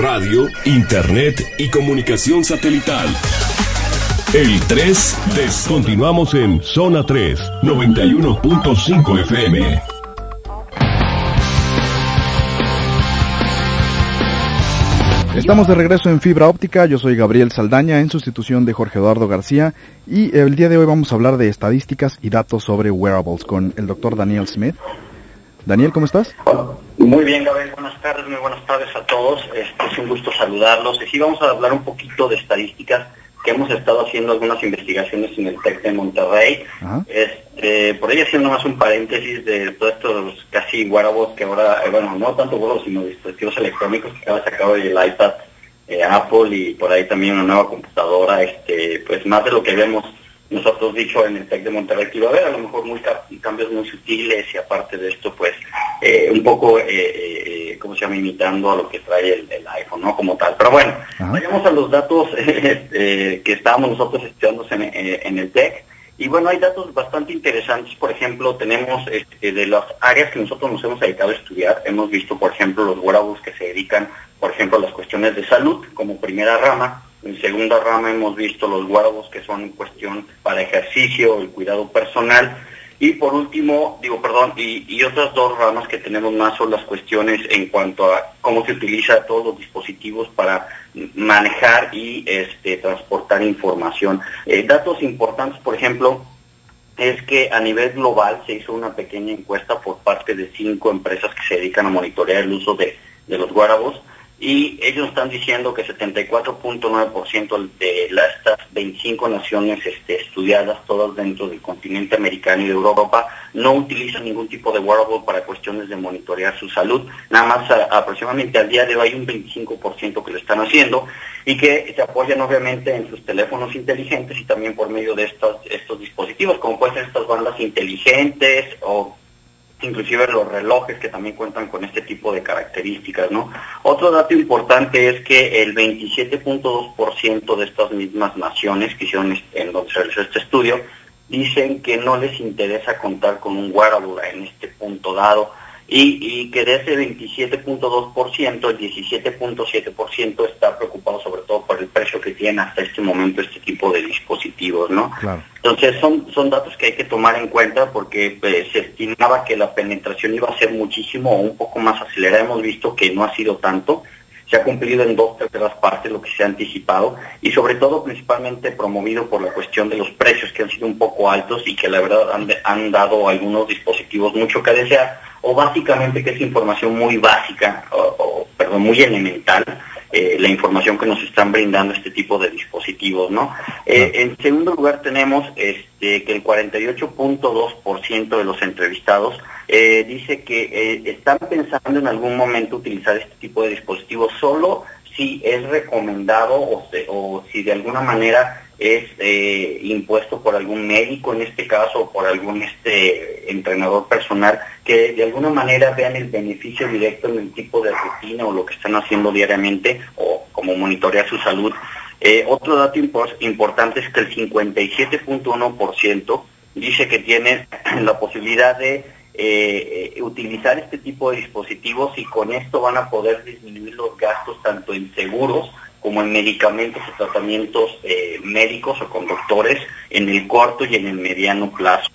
radio, internet y comunicación satelital. El 3 de Continuamos en Zona 3, 91.5 FM. Estamos de regreso en Fibra Óptica, yo soy Gabriel Saldaña en sustitución de Jorge Eduardo García y el día de hoy vamos a hablar de estadísticas y datos sobre wearables con el doctor Daniel Smith. Daniel, ¿cómo estás? Muy bien, Gabriel, buenas tardes, muy buenas tardes a todos, este, es un gusto saludarlos. Y sí, vamos a hablar un poquito de estadísticas que hemos estado haciendo algunas investigaciones en el TEC de Monterrey. Este, por ahí haciendo más un paréntesis de todos estos casi wearables que ahora, eh, bueno, no tanto wearables, sino dispositivos electrónicos que acaba de sacar el iPad eh, Apple y por ahí también una nueva computadora, este, pues más de lo que vemos nosotros dicho en el TEC de Monterrey que iba a haber, a lo mejor muy cambios muy sutiles y aparte de esto, pues eh, un poco, eh, eh, ¿cómo se llama?, imitando a lo que trae el, iPhone, ¿no? Como tal. Pero bueno, vayamos a los datos este, que estábamos nosotros estudiando en, en el TEC. Y bueno, hay datos bastante interesantes. Por ejemplo, tenemos este, de las áreas que nosotros nos hemos dedicado a estudiar, hemos visto, por ejemplo, los wearables que se dedican, por ejemplo, a las cuestiones de salud como primera rama en segunda rama hemos visto los guardos que son en cuestión para ejercicio, el cuidado personal. Y por último, digo, perdón, y, otras dos ramas que tenemos más son las cuestiones en cuanto a cómo se utiliza todos los dispositivos para manejar y este, transportar información. Eh, datos importantes, por ejemplo, es que a nivel global se hizo una pequeña encuesta por parte de cinco empresas que se dedican a monitorear el uso de, los wearables y ellos están diciendo que 74.9% de las estas 25 naciones este, estudiadas, todas dentro del continente americano y de Europa, no utilizan ningún tipo de wearable para cuestiones de monitorear su salud. Nada más aproximadamente al día de hoy hay un 25% que lo están haciendo y que se apoyan obviamente en sus teléfonos inteligentes y también por medio de estos, estos dispositivos, como pueden ser estas bandas inteligentes o inclusive los relojes que también cuentan con este tipo de características, ¿no? Otro dato importante es que el 27.2% de estas mismas naciones que hicieron en donde se realizó este estudio dicen que no les interesa contar con un wearable en este punto dado y, que de ese 27.2%, el 17.7% está preocupado sobre todo por el precio que tiene hasta este momento este tipo de dispositivos, ¿no? Entonces son, son datos que hay que tomar en cuenta porque pues, se estimaba que la penetración iba a ser muchísimo o un poco más acelerada. Hemos visto que no ha sido tanto se ha cumplido en dos terceras partes lo que se ha anticipado y sobre todo principalmente promovido por la cuestión de los precios que han sido un poco altos y que la verdad han, han dado algunos dispositivos mucho que desear o básicamente que es información muy básica o, perdón muy elemental eh, la información que nos están brindando este tipo de dispositivos, ¿no? Eh, en segundo lugar tenemos este, que el 48.2% de los entrevistados eh, dice que están pensando en algún momento utilizar este tipo de dispositivos solo si es recomendado o, o si de alguna manera es eh, impuesto por algún médico en este caso o por algún este entrenador personal que de alguna manera vean el beneficio directo en el tipo de rutina o lo que están haciendo diariamente o como monitorear su salud. Eh, otro dato importante es que el 57.1% dice que tiene la posibilidad de eh, utilizar este tipo de dispositivos y con esto van a poder disminuir los gastos tanto en seguros como en medicamentos o tratamientos eh, médicos o conductores en el corto y en el mediano plazo.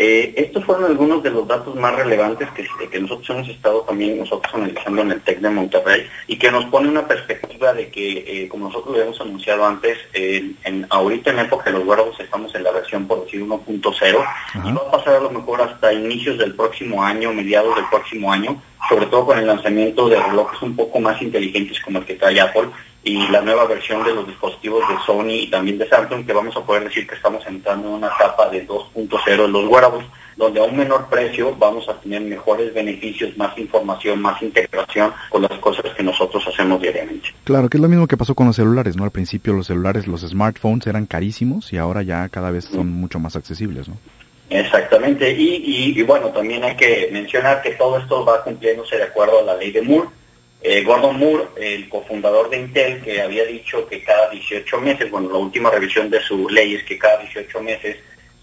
Eh, estos fueron algunos de los datos más relevantes que, que, nosotros hemos estado también nosotros analizando en el TEC de Monterrey y que nos pone una perspectiva de que, eh, como nosotros lo habíamos anunciado antes, en, ahorita en época de los wearables estamos en la versión, por decir, 1.0 y va a pasar a lo mejor hasta inicios del próximo año, mediados del próximo año, sobre todo con el lanzamiento de relojes un poco más inteligentes como el que trae Apple, y la nueva versión de los dispositivos de Sony y también de Samsung, que vamos a poder decir que estamos entrando en una etapa de 2.0 en los wearables, donde a un menor precio vamos a tener mejores beneficios, más información, más integración con las cosas que nosotros hacemos diariamente. Claro, que es lo mismo que pasó con los celulares, ¿no? Al principio los celulares, los smartphones eran carísimos y ahora ya cada vez son mucho más accesibles, ¿no? Exactamente, y, y, bueno, también hay que mencionar que todo esto va cumpliéndose de acuerdo a la ley de Moore, eh, Gordon Moore, el cofundador de Intel, que había dicho que cada 18 meses, bueno, la última revisión de su ley es que cada 18 meses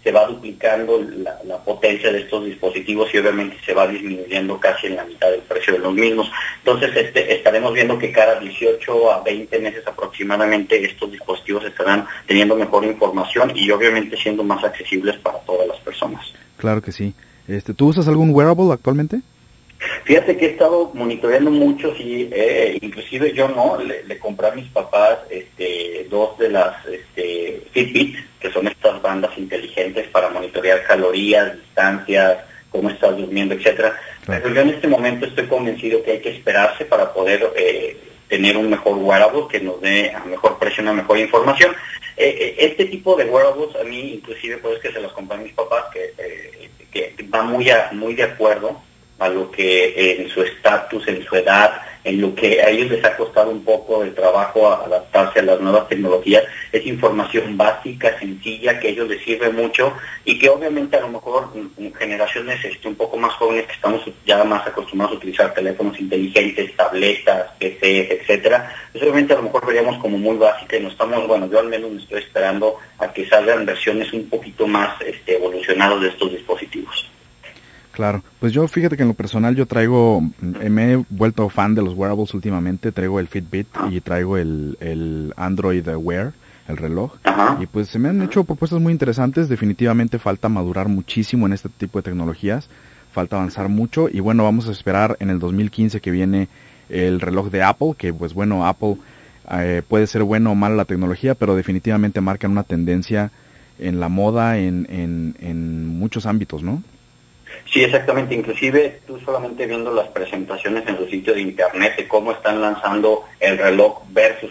se va duplicando la, potencia de estos dispositivos y obviamente se va disminuyendo casi en la mitad del precio de los mismos. Entonces este, estaremos viendo que cada 18 a 20 meses aproximadamente estos dispositivos estarán teniendo mejor información y obviamente siendo más accesibles para todas las personas. Claro que sí. Este, ¿Tú usas algún wearable actualmente? Fíjate que he estado monitoreando mucho, y eh, inclusive yo no, le, compré a mis papás este, dos de las este, Fitbit, que son estas bandas inteligentes para monitorear calorías, distancias, cómo estás durmiendo, etcétera. Pero yo en este momento estoy convencido que hay que esperarse para poder eh, tener un mejor wearable que nos dé a mejor precio una mejor información. Eh, este tipo de wearables a mí inclusive pues que se los compré a mis papás que, que va muy muy de acuerdo a lo que en su estatus, en su edad, en lo que a ellos les ha costado un poco el trabajo adaptarse a las nuevas tecnologías, es información básica, sencilla, que a ellos les sirve mucho y que obviamente a lo mejor en generaciones este, un poco más jóvenes que estamos ya más acostumbrados a utilizar teléfonos inteligentes, tabletas, PCs, etcétera, pues obviamente a lo mejor veríamos como muy básica y no estamos, bueno, yo al menos me estoy esperando a que salgan versiones un poquito más este, evolucionadas de estos dispositivos. Claro, pues yo fíjate que en lo personal yo traigo, eh, me he vuelto fan de los wearables últimamente, traigo el Fitbit y traigo el, Android Wear, el reloj, y pues se me han hecho propuestas muy interesantes, definitivamente falta madurar muchísimo en este tipo de tecnologías, falta avanzar mucho. Y bueno, vamos a esperar en el 2015 que viene el reloj de Apple, que pues bueno, Apple eh, puede ser bueno o mala la tecnología, pero definitivamente marcan una tendencia en la moda en, en, en muchos ámbitos, ¿no? Sí, exactamente. Inclusive tú solamente viendo las presentaciones en su sitio de internet de cómo están lanzando el reloj versus